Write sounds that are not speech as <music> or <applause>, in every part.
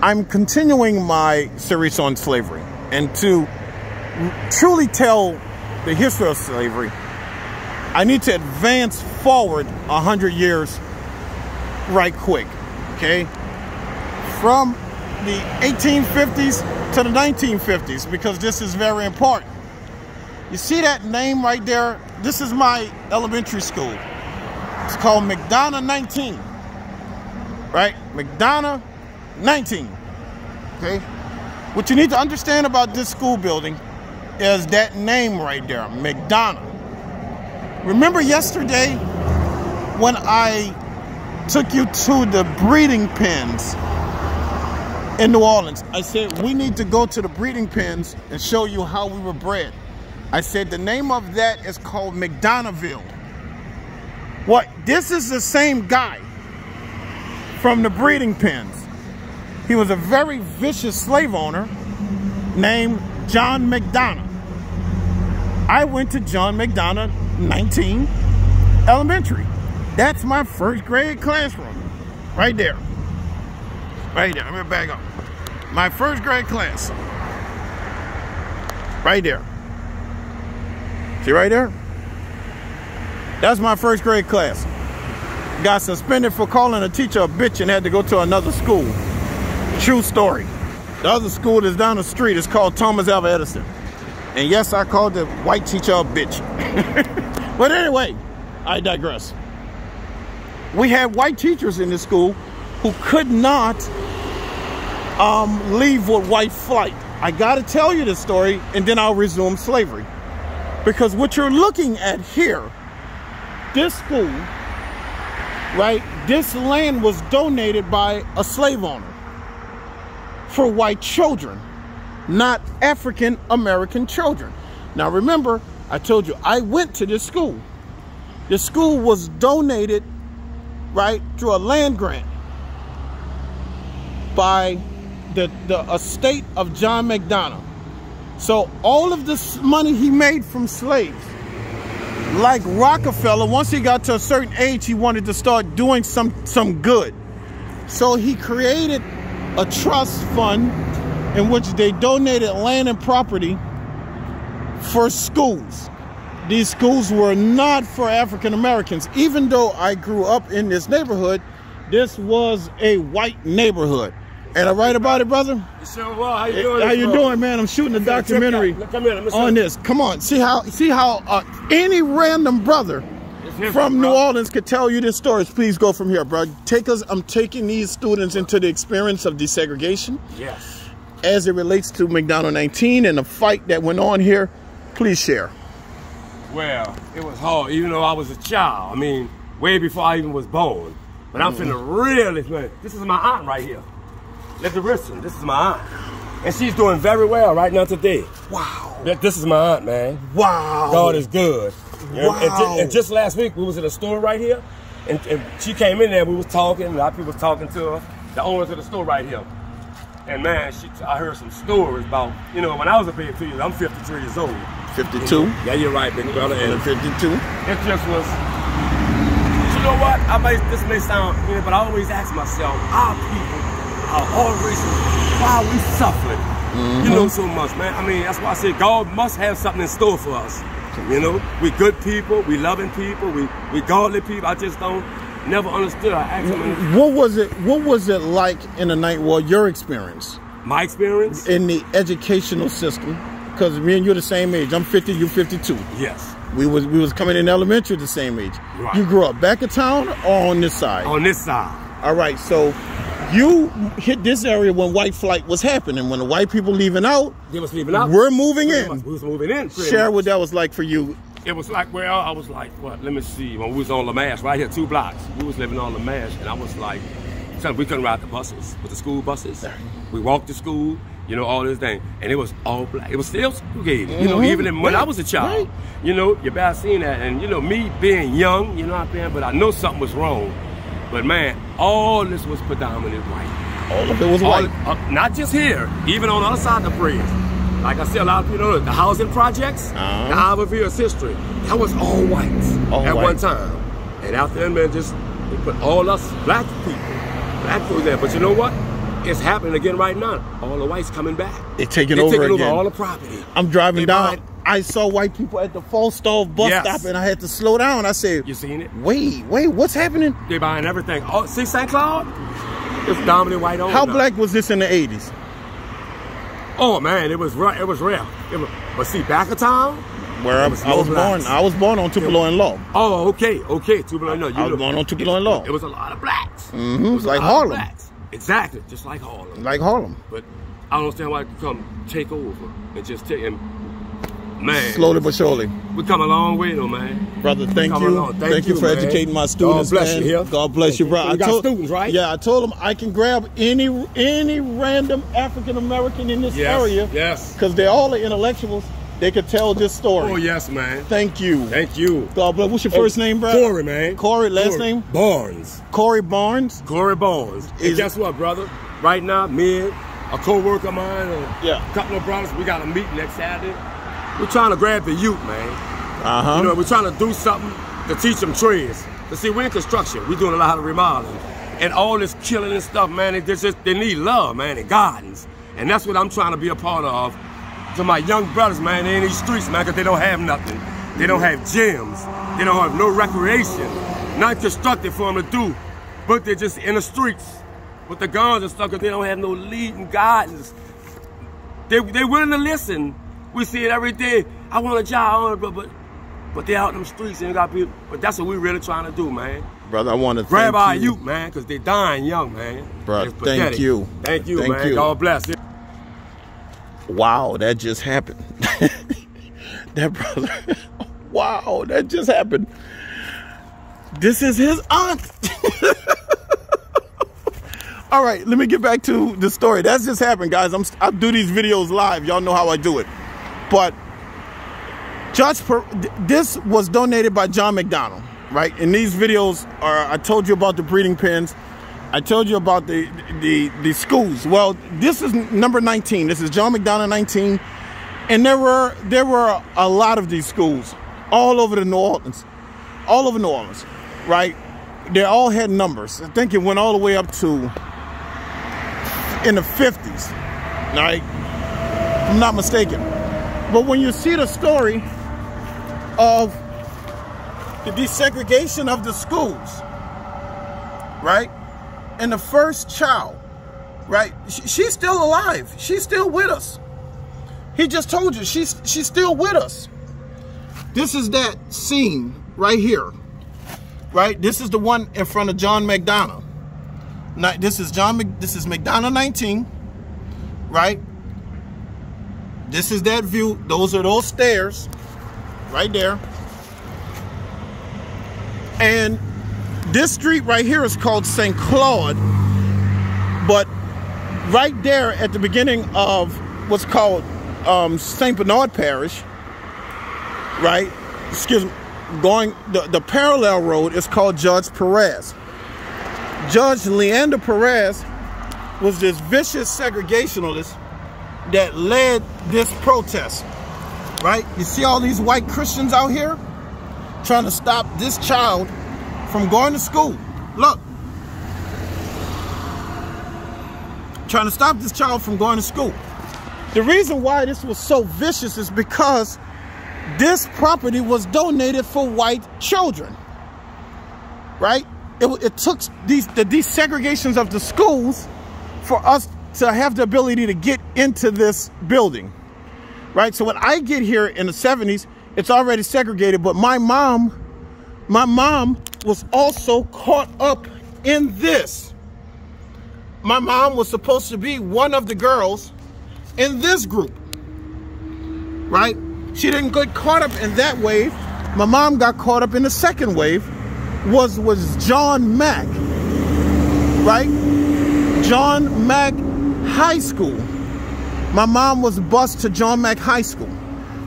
I'm continuing my series on slavery. And to truly tell the history of slavery, I need to advance forward 100 years right quick, okay? From the 1850s to the 1950s, because this is very important. You see that name right there? This is my elementary school. It's called McDonogh 19. Right? McDonogh 19. Okay? What you need to understand about this school building is that name right there, McDonogh. Remember yesterday when I took you to the breeding pens in New Orleans? I said we need to go to the breeding pens and show you how we were bred. I said the name of that is called McDonoghville. What? This is the same guy from the breeding pens. He was a very vicious slave owner named John McDonogh. I went to John McDonogh 19 Elementary. That's my first grade classroom. Right there. Right there. Let me back up. My first grade class. Right there. See right there? That's my first grade class. Got suspended for calling a teacher a bitch and had to go to another school. True story. The other school that's down the street is called Thomas Alva Edison. And yes, I called the white teacher a bitch. <laughs> but anyway, I digress. We had white teachers in this school who could not um, leave with white flight. I got to tell you this story and then I'll resume slavery. Because what you're looking at here, this school, right, this land was donated by a slave owner for white children, not African American children. Now remember, I told you, I went to this school. The school was donated, right, through a land grant by the, the estate of John McDonogh. So all of this money he made from slaves, like Rockefeller, once he got to a certain age, he wanted to start doing some, some good. So he created a trust fund in which they donated land and property for schools. These schools were not for African Americans. Even though I grew up in this neighborhood, this was a white neighborhood. And I write about it, brother? You well. How you doing? How you bro? doing, man? I'm shooting a documentary Come here, let me on this. Come on, see how see how uh, any random brother from New. Orleans could tell you this story. Please go from here, bro. Take us. I'm taking these students into the experience of desegregation Yes. as it relates to McDonald 19 and the fight that went on here. Please share. Well, it was hard, even though I was a child. I mean, way before I even was born. But I'm finna mm-hmm. really, man. This is my aunt right here. Let the listen. This is my aunt. And she's doing very well right now today. Wow. This is my aunt, man. Wow. God is good. Know, And, ju- Wow. and just last week, we was in a store right here, and, and she came in there. We was talking. A lot of people was talking to her. The owners of the store right here. And man, she, I heard some stories about, you know, when I was a baby, two years, I'm 53 years old. 52 Yeah, you're right, big brother. and And 52. it just was. You know what? I may this may sound, you know, but I always ask myself, our people are all races. Why are we suffering? You know mm-hmm. so much, man. I mean, that's why I say God must have something in store for us. You know, we good people, we loving people, we we godly people. I just don't never understood. I asked him What was it? What was it like in the night? Well, your experience my experience. in the educational system, because me and you're the same age. I'm 50, you're 52. Yes, We was we was coming in elementary at the same age. Right. You grew up back in town or on this side? on this side. All right, so you hit this area when white flight was happening. When the white people leaving out, They was leaving out. we're moving Pretty much, in. We was moving in. Share much. what that was like for you. It was like, well, I was like, what? Let me see. When we was on Lamash, right here, two blocks. We was living on Lamash, and I was like, son, we couldn't ride the buses, with the school buses. We walked to school, you know, all this thing, and it was all black. It was still segregated, you know, Mhm. even in- when I was a child. Right. You know, you better seen that, and you know, me being young, you know what I'm saying, but I know something was wrong. But man, all this was predominantly white. All of it was All- white. uh, not just here, even on the other side of the bridge. Like I said, a lot of people know the housing projects, Uh-huh. the Iberville's history. That was all white All at white. one time. And after that, man, just they put all us black people, black people there. But you know what? it's happening again right now. All the whites coming back. They're taking They're over taking again. over all the property. I'm driving They down. I saw white people at the Falstaff bus Yes. stop, and I had to slow down. I said, You seen it? "Wait, wait, what's happening? They buying everything. Oh, see St. Claude? It's dominant white owned. How now. black was this in the '80s?" Oh man, it was. It was real. It was, but see, back of town. Where I, was I was born. I was born on Tupelo and Law. Oh, okay, okay. Tupelo, no, you I was know, born on Tupelo and Law, it was a lot of blacks. Mm -hmm. It was like Harlem. Exactly, just like Harlem. like Harlem. But I don't understand why it could come take over and just take and man. Slowly but surely, We come a long way though, man. brother. Thank you. Thank, Thank you you, for man. educating my students. God bless man. you, here. God bless you, bro. You got students, right? Yeah, I told them I can grab any any random African American in this Yes, area yes. because they're all the intellectuals. They could tell this story. Oh yes, man. Thank you. Thank you. God bless. What's your first oh, name, bro? Corey, man. Corey, last name? Barnes. Corey Barnes. Corey Barnes. Is- and guess what, brother? Right now, me, a co-worker of mine, and Yeah. a couple of brothers, we got a meeting next Saturday. We're trying to grab the youth, man. Uh huh. You know, we're trying to do something to teach them trades. But see, we're in construction. We're doing a lot of remodeling. And all this killing and stuff, man, they just they need love, man, and gardens. And that's what I'm trying to be a part of. To my young brothers, man, they in these streets, man, because they don't have nothing. They don't have gyms. They don't have no recreation. Not constructed for them to do. But they're just in the streets with the guns and stuff because they don't have no lead and guidance. They they willing to listen. We see it every day. I want a job, but but but they out in them streets and got people. But that's what we really trying to do, man. Brother, I want to Grab thank our you. youth, man, because they dying young, man. It's thank you. Thank you, Thank man. you. God bless. Wow, that just happened. <laughs> that brother. <laughs> wow, that just happened. This is his aunt. <laughs> All right, let me get back to the story. That's just happened, guys. I'm I do these videos live. Y'all know how I do it. But Judge, this was donated by John McDonald, right? And these videos are. I told you about the breeding pens. I told you about the the the schools. Well, this is number 19. This is John McDonald 19, and there were there were a lot of these schools all over the New Orleans, all over New Orleans, right? They all had numbers. I think it went all the way up to in the 50s, right? I'm not mistaken. But when you see the story of the desegregation of the schools, right? And the first child, right? She's still alive. She's still with us. He just told you she's she's still with us. This is that scene right here, right? This is the one in front of John McDonogh. Now, this is John. This is McDonogh 19, right? This is that view. Those are those stairs, right there. And this street right here is called St. Claude, but right there at the beginning of what's called um, St. Bernard Parish, right? Excuse me, going the, the parallel road is called Judge Perez. Judge Leander Perez was this vicious segregationalist that led this protest, right? You see all these white Christians out here trying to stop this child from going to school. Look. Trying to stop this child from going to school. The reason why this was so vicious is because this property was donated for white children. Right? It, it took these the desegregations of the schools for us to have the ability to get into this building. Right? So when I get here in the 70s, it's already segregated, but my mom, my mom was also caught up in this. My mom was supposed to be one of the girls in this group. Right? She didn't get caught up in that wave. My mom got caught up in the second wave. Was was John Mack. Right? John Mack High School. My mom was bused to John Mack High School.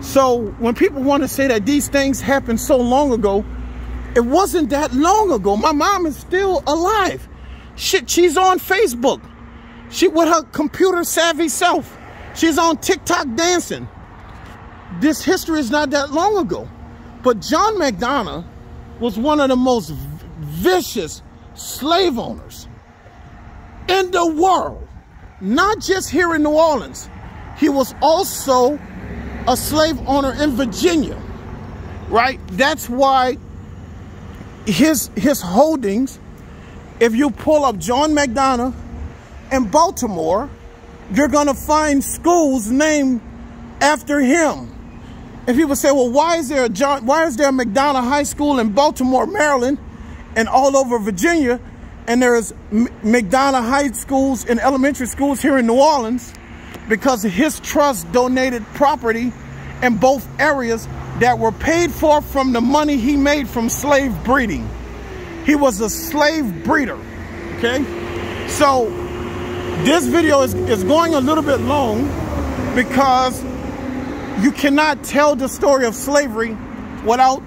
So when people want to say that these things happened so long ago, it wasn't that long ago. My mom is still alive. Shit, she's on Facebook. She with her computer savvy self. She's on TikTok dancing. This history is not that long ago. But John McDonogh was one of the most vicious slave owners in the world. Not just here in New Orleans, he was also a slave owner in Virginia, right? That's why his, his holdings, if you pull up John McDonogh in Baltimore, you're to find schools named after him. And people say, well, why is there a John, why is there a McDonogh High School in Baltimore, Maryland, and all over Virginia, and there's McDonogh High Schools and elementary schools here in New Orleans? Because his trust donated property in both areas that were paid for from the money he made from slave breeding. He was a slave breeder, okay? So this video is, is going a little bit long because you cannot tell the story of slavery without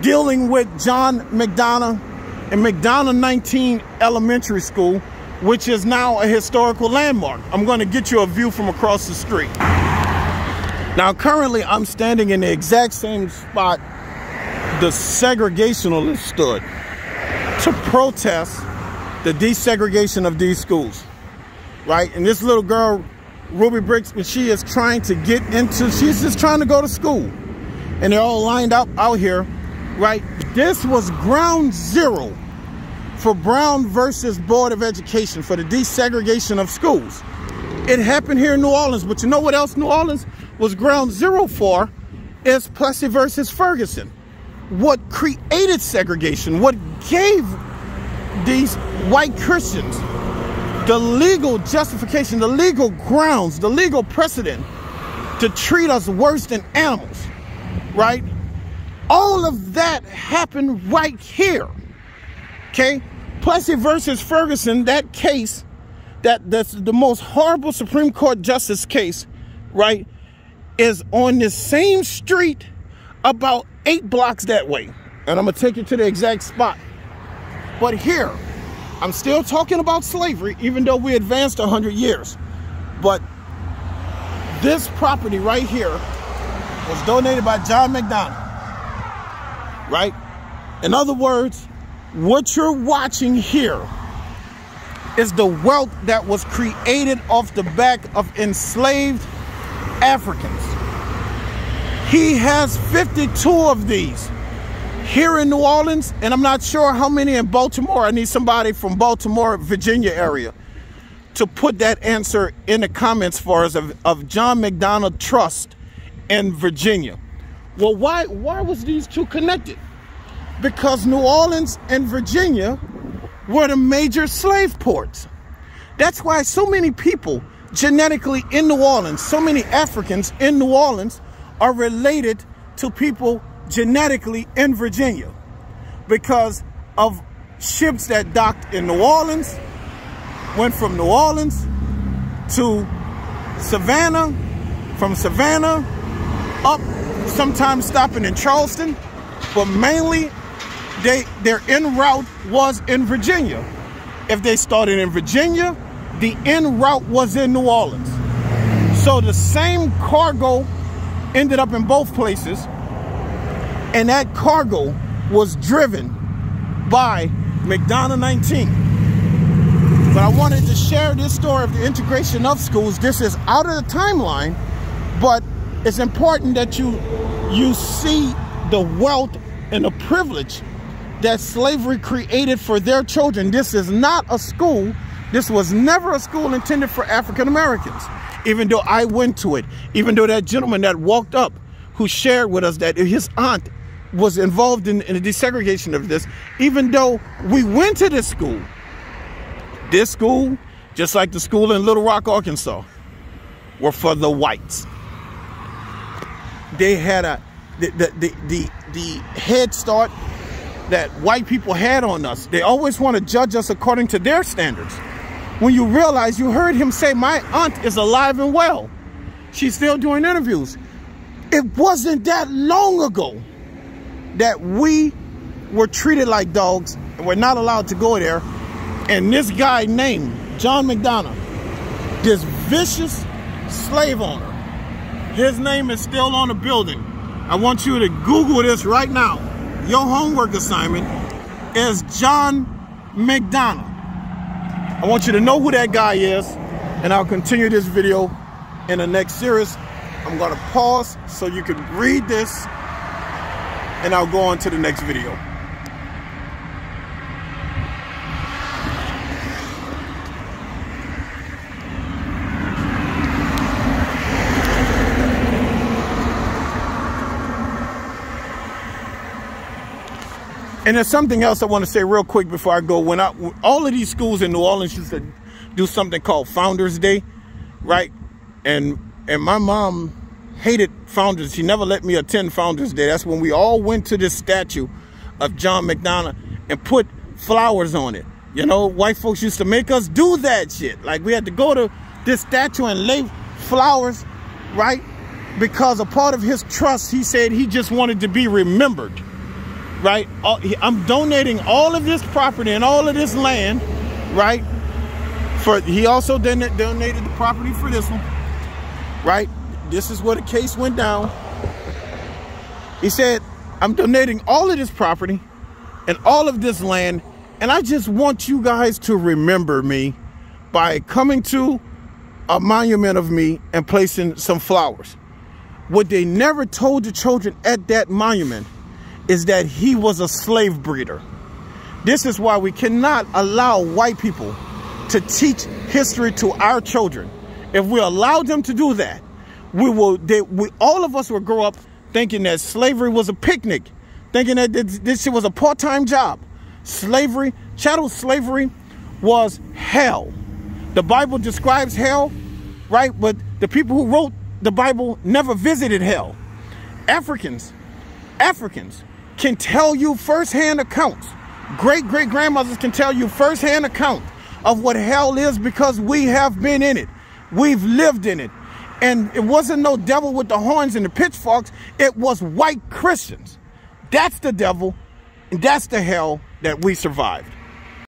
dealing with John McDonogh and McDonogh 19 Elementary School, which is now a historical landmark. I'm going to get you a view from across the street. Now, currently, I'm standing in the exact same spot the segregationalists stood to protest the desegregation of these schools, right? And this little girl Ruby when she is trying to get into, she's just trying to go to school. And they're all lined up out here, right? This was ground zero for Brown versus Board of Education for the desegregation of schools. It happened here in New Orleans, but you know what else New Orleans was ground zero for? Is Plessy versus Ferguson. What created segregation, what gave these white Christians the legal justification, the legal grounds, the legal precedent to treat us worse than animals, right? All of that happened right here, okay? Plessy versus Ferguson, that case, that that's the most horrible Supreme Court justice case, right, is on the same street about eight blocks that way. And I'm gonna take you to the exact spot. But here, I'm still talking about slavery, even though we advanced 100 years. But this property right here was donated by John McDonogh. Right? In other words, what you're watching here is the wealth that was created off the back of enslaved Africans. He has 52 of these here in New Orleans, and I'm not sure how many in Baltimore. I need somebody from Baltimore, Virginia area to put that answer in the comments for us of, of John McDonald Trust in Virginia. Well, why, why was these two connected? Because New Orleans and Virginia were the major slave ports. That's why so many people genetically in New Orleans, so many Africans in New Orleans are related to people genetically in Virginia because of ships that docked in New Orleans, went from New Orleans to Savannah, from Savannah up, sometimes stopping in Charleston, but mainly they their en route was in Virginia. If they started in Virginia, the en route was in New Orleans. So the same cargo ended up in both places and that cargo was driven by McDonogh 19. But I wanted to share this story of the integration of schools. This is out of the timeline, but it's important that you you see the wealth and the privilege that slavery created for their children. This is not a school. This was never a school intended for African Americans. Even though I went to it, even though that gentleman that walked up who shared with us that his aunt was involved in, in the desegregation of this, even though we went to this school. This school, just like the school in Little Rock, Arkansas, were for the whites. They had a the the the the, the head start that white people had on us. They always want to judge us according to their standards. When you realize you heard him say, My aunt is alive and well. She's still doing interviews. It wasn't that long ago that we were treated like dogs and we're not allowed to go there. And this guy named John McDonogh, this vicious slave owner, his name is still on the building. I want you to Google this right now. Your homework assignment is John McDonogh. I want you to know who that guy is. And I'll continue this video in the next series. I'm gonna pause so you can read this and I'll go on to the next video. And there's something else I want to say real quick before I go. When I all of these schools in New Orleans used to do something called Founders Day, right? And and my mom hated Founders. She never let me attend Founders Day. That's when we all went to this statue of John McDonogh and put flowers on it. You know, white folks used to make us do that shit. Like we had to go to this statue and lay flowers, right? Because a part of his trust, he said he just wanted to be remembered right? I'm donating all of this property and all of this land, right? For he also donated the property for this one, right? This is where the case went down. He said, I'm donating all of this property and all of this land, and I just want you guys to remember me by coming to a monument of me and placing some flowers. What they never told the children at that monument is that he was a slave breeder. This is why we cannot allow white people to teach history to our children. If we allow them to do that, we will, they, we, all of us will grow up thinking that slavery was a picnic, thinking that this, shit was a part-time job. Slavery, chattel slavery was hell. The Bible describes hell, right? But the people who wrote the Bible never visited hell. Africans, Africans can tell you firsthand accounts. Great great grandmothers can tell you firsthand account of what hell is because we have been in it. We've lived in it. And it wasn't no devil with the horns and the pitchforks. It was white Christians. That's the devil. And that's the hell that we survived.